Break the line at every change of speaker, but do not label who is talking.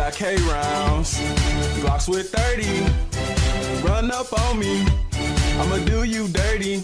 Got K rounds, Glocks with 30. Run up on me, I'ma do you dirty.